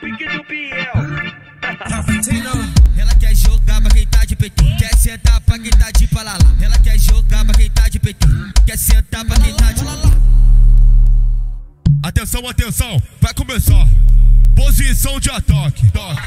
pique do Biel. Não, ela quer jogar pra quem tá de PT. Quer sentar pra quem tá de palala. Ela quer jogar pra quem tá de PT. Quer sentar pra quem tá de palala. Atenção, atenção, vai começar. Posição de ataque. Toque.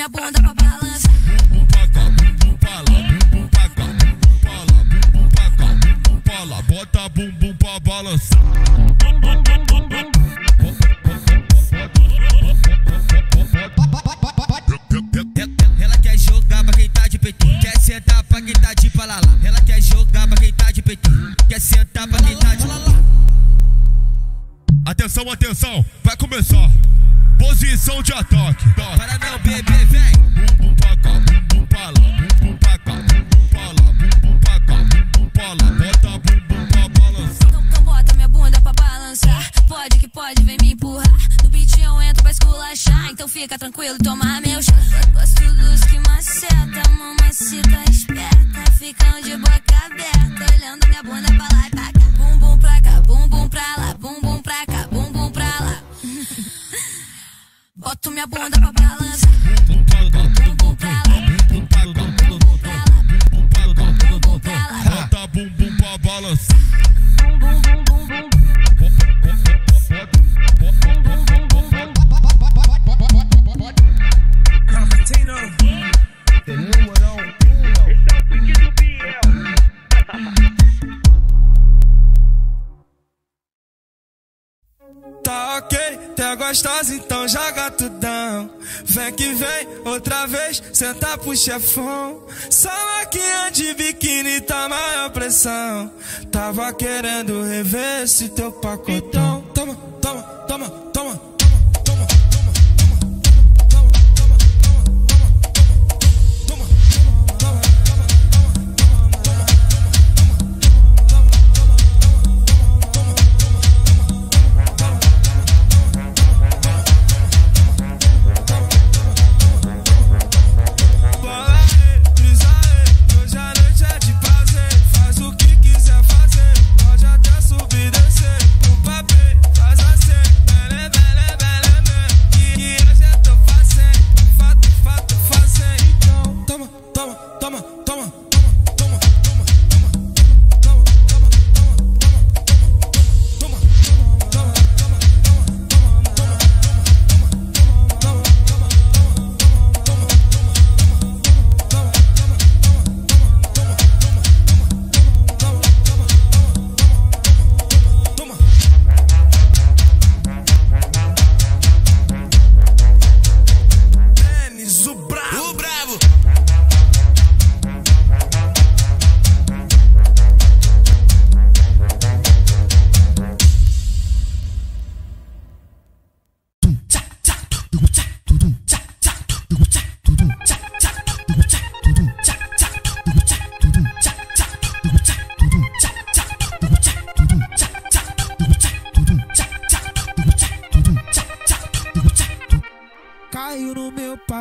minha bunda pra balança. Bota bumbum pra balançar. minha bunda pra balança. Bota bumbum pra balança. Tá ok, tá gostosa, então joga tudão. Vem que vem, outra vez, senta pro chefão. Salaquinha de biquíni tá maior pressão. Tava querendo rever esse teu pacotão. Então, toma, toma, toma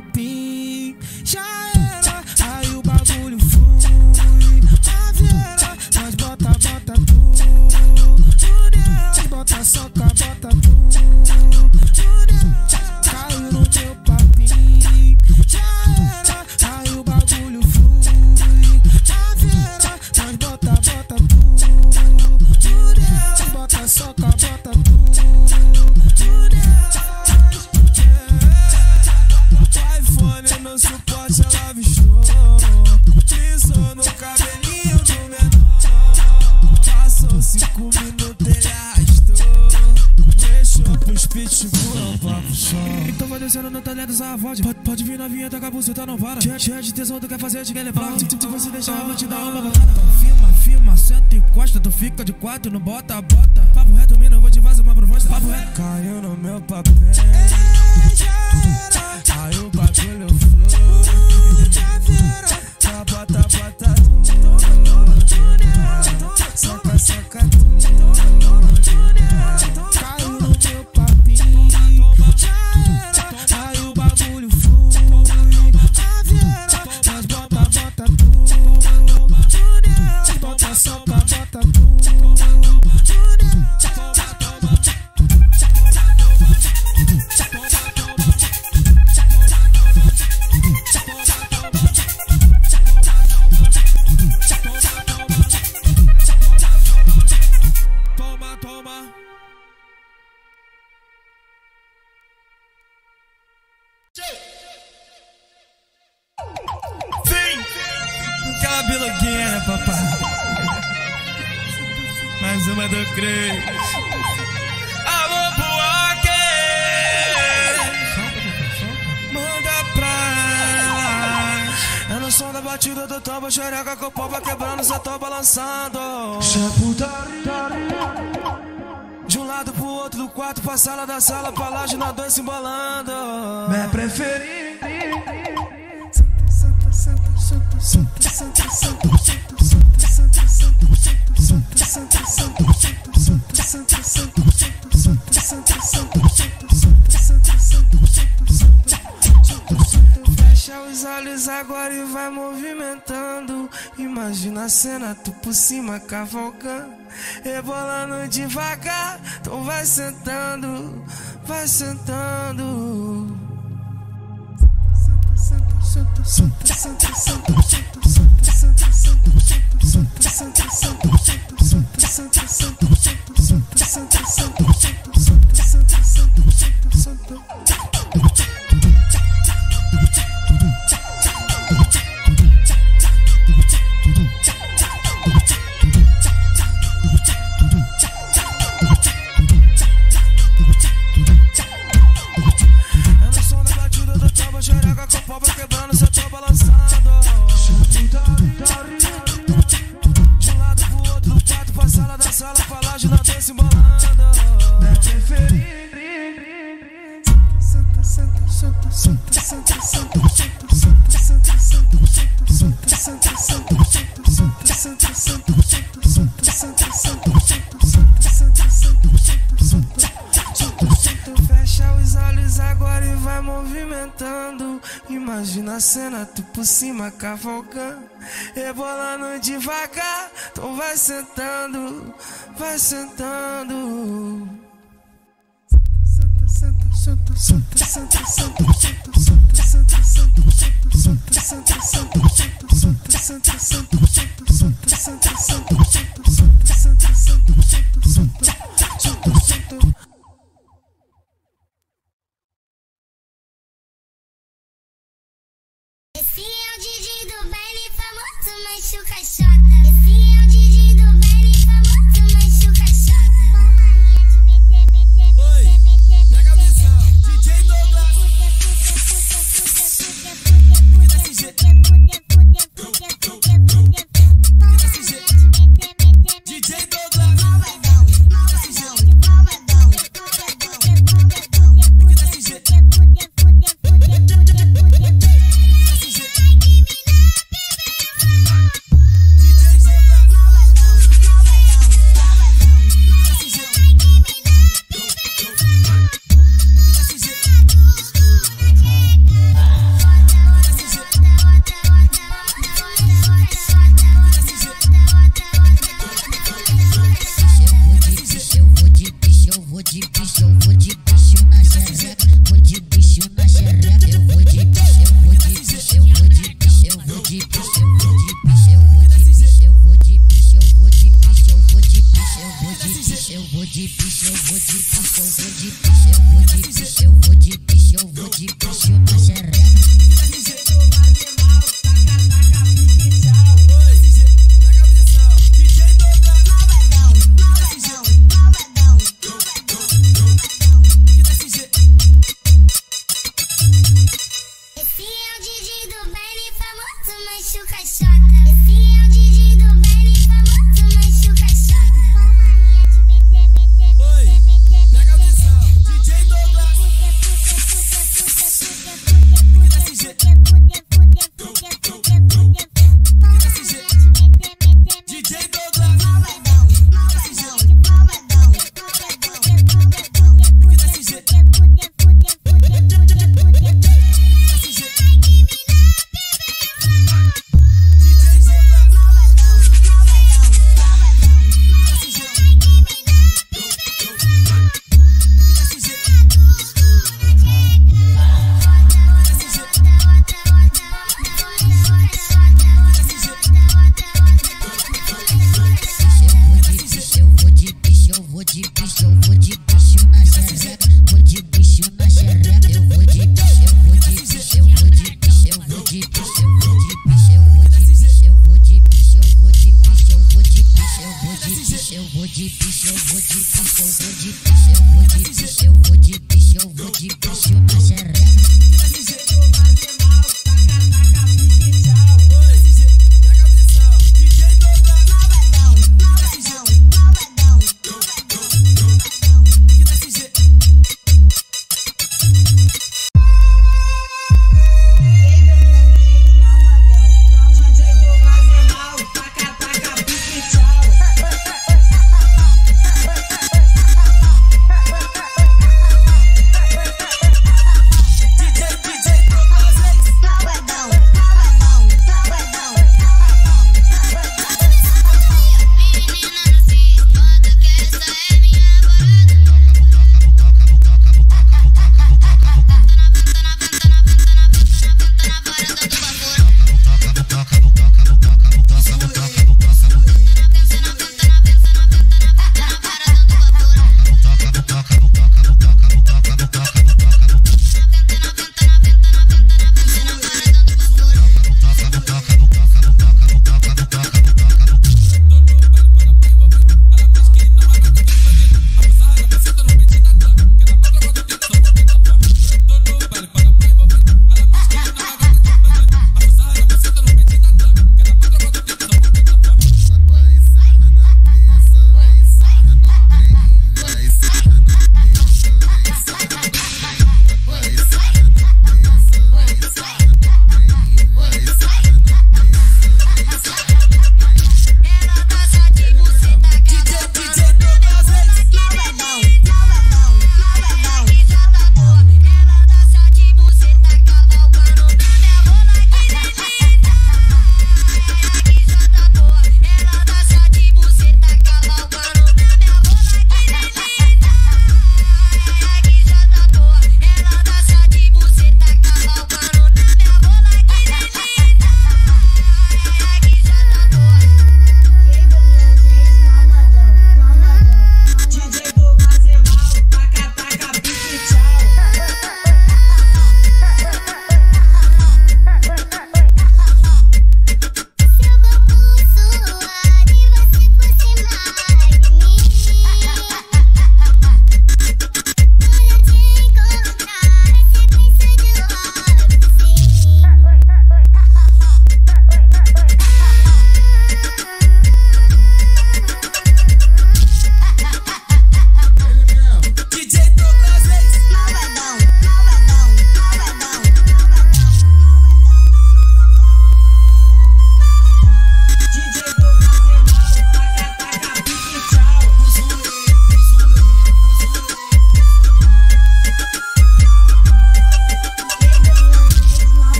Be shy. Se, deixar, eu vou te dar uma balada. Então firma, firma, senta e encosta. Tu fica de quatro, não bota, bota. Papo reto, mina, eu vou te fazer uma proposta. Papo reto. Caiu no meu papel. Aí o bagulho flui. Uma do Cris. Alô, Buaque! Manda pra ela. É no som da batida do tambo, xereca com o vai quebrando, cê tô balançando. De um lado pro outro do quarto, pra sala da sala, pra laje na dança embolando. Minha preferida. Santa, santa, santa, santa, santa, santa, santa, santa, Fecha os olhos agora e vai movimentando. Imagina a cena, tu por cima cavalgando, rebolando devagar. Então vai sentando, vai sentando. Zoom, vai sentando. Santa, santa, santa, santa, santa, santa, santa, santa, santa, santa, santa, santa, santa, santa, santa, santa, santa, santa, santa,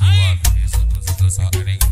That's what.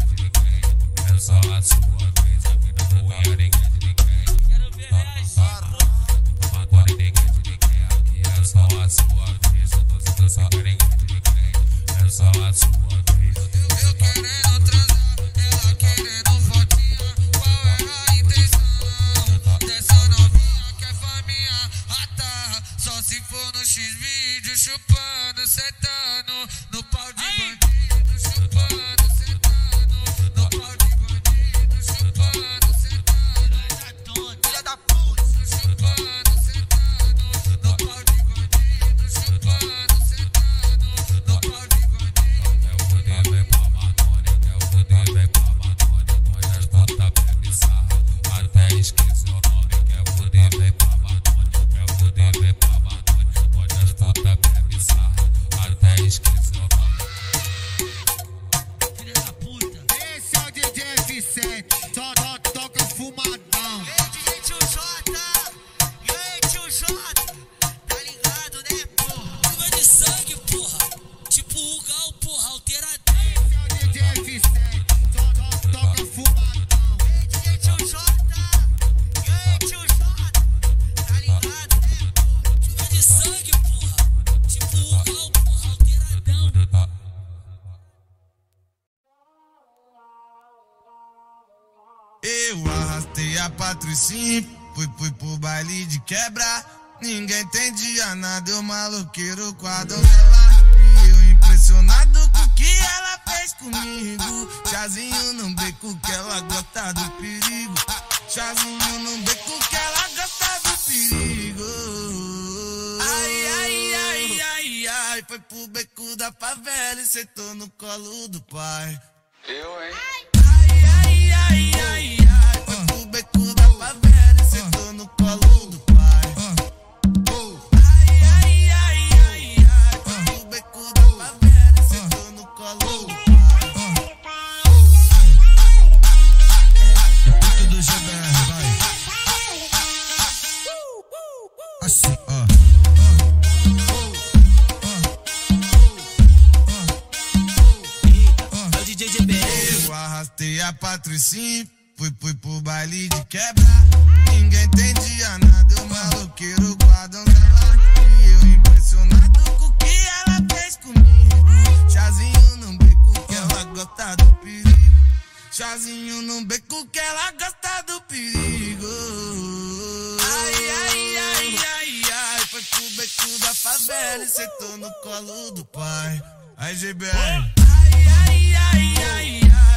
assim, fui, fui pro baile de quebra. Ninguém entendia nada, eu maloqueiro com a donzela. E eu impressionado com o que ela fez comigo. Chazinho no beco que ela gosta do perigo. Chazinho no beco que ela gosta do perigo. Ai, ai, ai, ai, ai. Foi pro beco da favela e sentou no colo do pai. Eu, hein? Ai, ai, ai, ai, ai. ai. O becuda pra velha, no colo do pai. Ai, ai, ai, ai, ai. O becuda pra velha, no colo do pai. Puto do GBR, vai. Assim, ó. arrastei a Patricinha fui, fui pro baile de quebra. Ninguém entendia nada, o maloqueiro guardão dela. E eu impressionado com o que ela fez comigo. Chazinho no beco que ela gosta do perigo. Chazinho no beco que ela gosta do perigo. Ai, ai, ai, ai, ai. Foi pro beco da favela e sentou no colo do pai. Ai, GBR. Ai, ai, ai, ai, ai.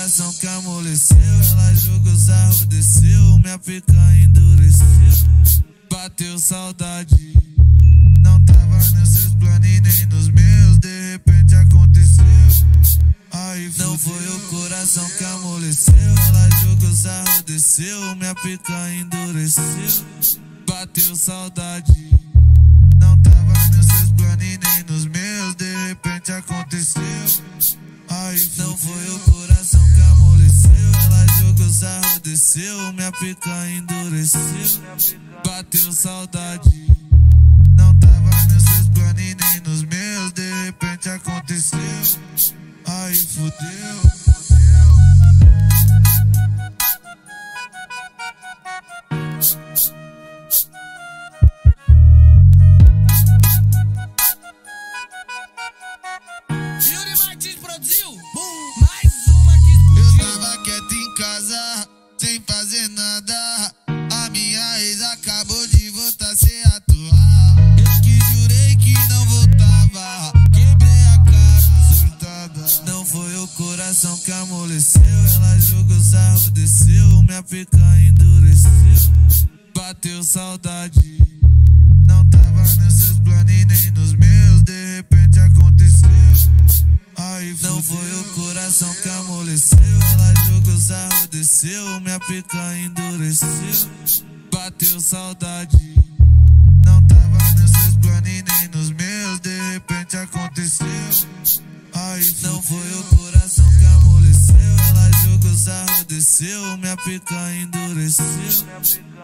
Coração que amoleceu. Ela jogou sarro, desceu, minha pica endureceu. Bateu saudade. Não tava nos seus planos e nem nos meus, de repente aconteceu. Aí não foi o coração que amoleceu. Ela jogou sarro, desceu, minha pica endureceu. Bateu saudade. Não tava nos seus planos e nem nos meus, de repente aconteceu. Aí não foi o coração que amoleceu. Ela jogou sarro, desceu, minha pica endureceu. Bateu saudade. Não tava nos seus planos nem nos meus, de repente aconteceu. Aí fudeu, fudeu. Minha pica endureceu. Bateu saudade. Não tava nos seus planos e nem nos meus, de repente aconteceu. Aí não foi o coração que amoleceu. Ela jogou sarro, desceu, minha pica endureceu. Bateu saudade. Pica endureceu.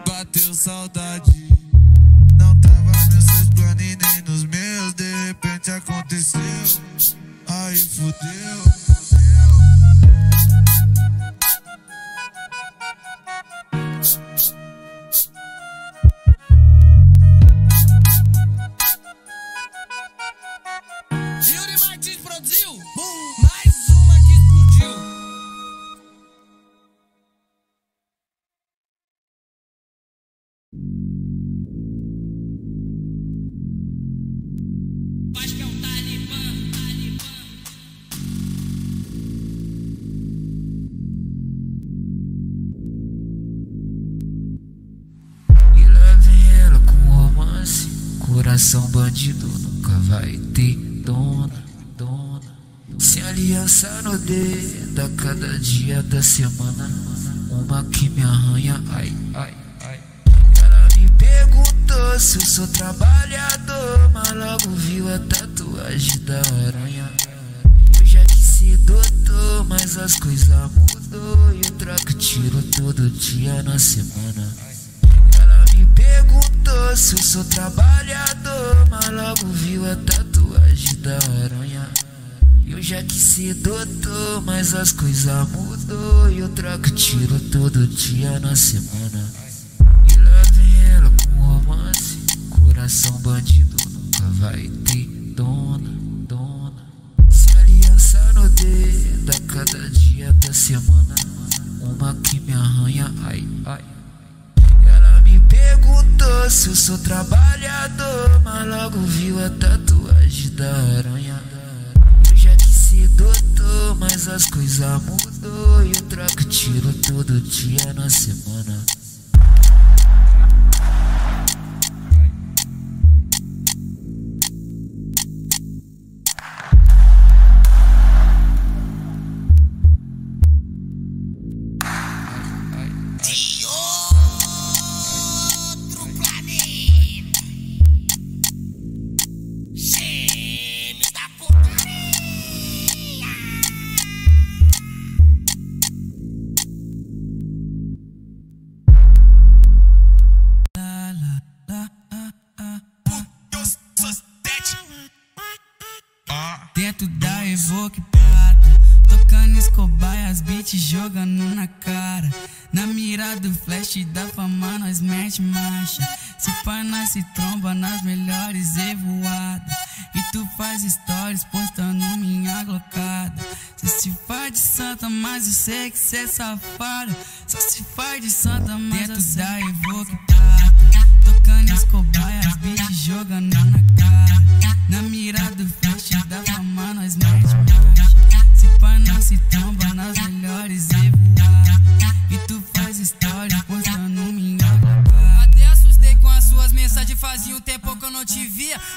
Bateu saudade. Coração bandido nunca vai ter dona, dona. Sem aliança no dedo a cada dia da semana. Uma que me arranha, ai, ai, ai. Ela me perguntou se eu sou trabalhador, mas logo viu a tatuagem da aranha. Eu já quis ser doutor, mas as coisas mudou. E eu troco tiro todo dia na semana. Ela me perguntou se eu sou trabalhador, logo viu a tatuagem da aranha. Eu já quis ser doutor, mas as coisas mudou. E eu troco tiro todo dia na semana. E lá vem ela com romance. Coração bandido nunca vai ter dona, dona. Sem aliança no dedo a cada dia da semana. Uma que me arranha, ai, ai. Fosse, eu sou trabalhador. Mas logo viu a tatuagem da aranha. Eu já quis ser doutor, mas as coisas mudou. E eu troco tiro todo dia na semana. Da fama nós mete marcha. Se pá nós se tromba nas melhores evoadas. E tu faz stories postando minha glocada. Cê se faz de santa, mas eu sei que cê é safada. Só se faz de santa, mas Dentro da Evoque Prata Tocando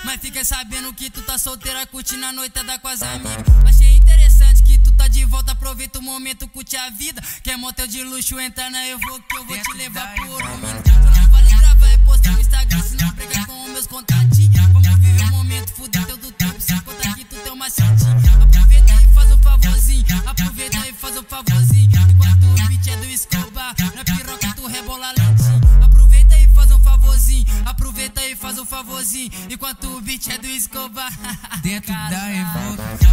Mas fiquei sabendo que tu tá solteira, curtindo a noitada com as amigas. Achei interessante que tu tá de volta, aproveita o momento, curte a vida. Quer motel de luxo, entra na eu vou que eu vou te levar por um minuto. Não vale gravar e postar no Instagram, se não briga com meus contatinhos. Vamos viver o momento, fuder teu do tempo, sem contar que tu tem uma macetinho. Aproveita e faz um favorzinho, aproveita e faz um favorzinho. Favorzinho. Enquanto o beat é do Escobar. Dentro da Evoque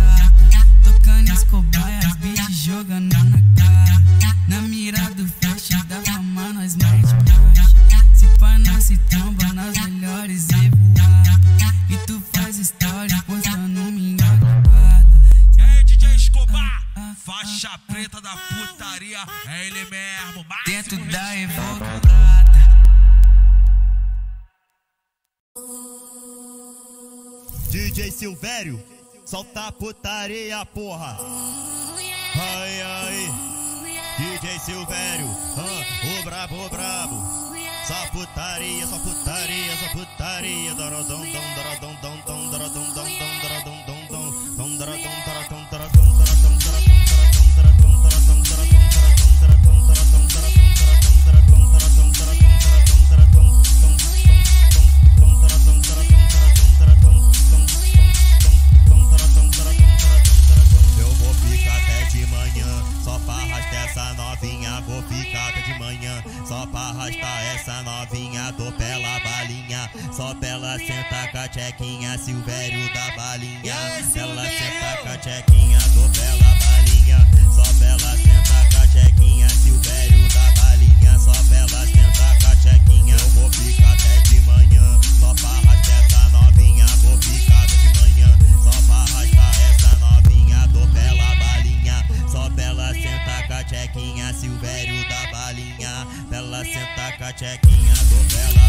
Tocando Escobar e as beats jogando na cara Na mira do flash da fama nós mete marcha Se pá nós se tromba nas melhores evoadas E tu faz stories postando minha E aí, DJ Escobar? Faixa preta da putaria, é ele mesmo. Dentro da respeito. DJ Silvério, solta a putaria, porra. Ai, ai. DJ Silvério, ah, o brabo, o brabo. Só putaria, só putaria, só putaria. Dorodom, dom, dorodom, dom, dom, dorodom, dom, dom, dorodom, dom, dom. Dom, arrastar essa novinha. Dou pela balinha, só pela senta com a tchequinha. Silvério da balinha, ela senta com a tchequinha. ela senta com a chequinha do vela.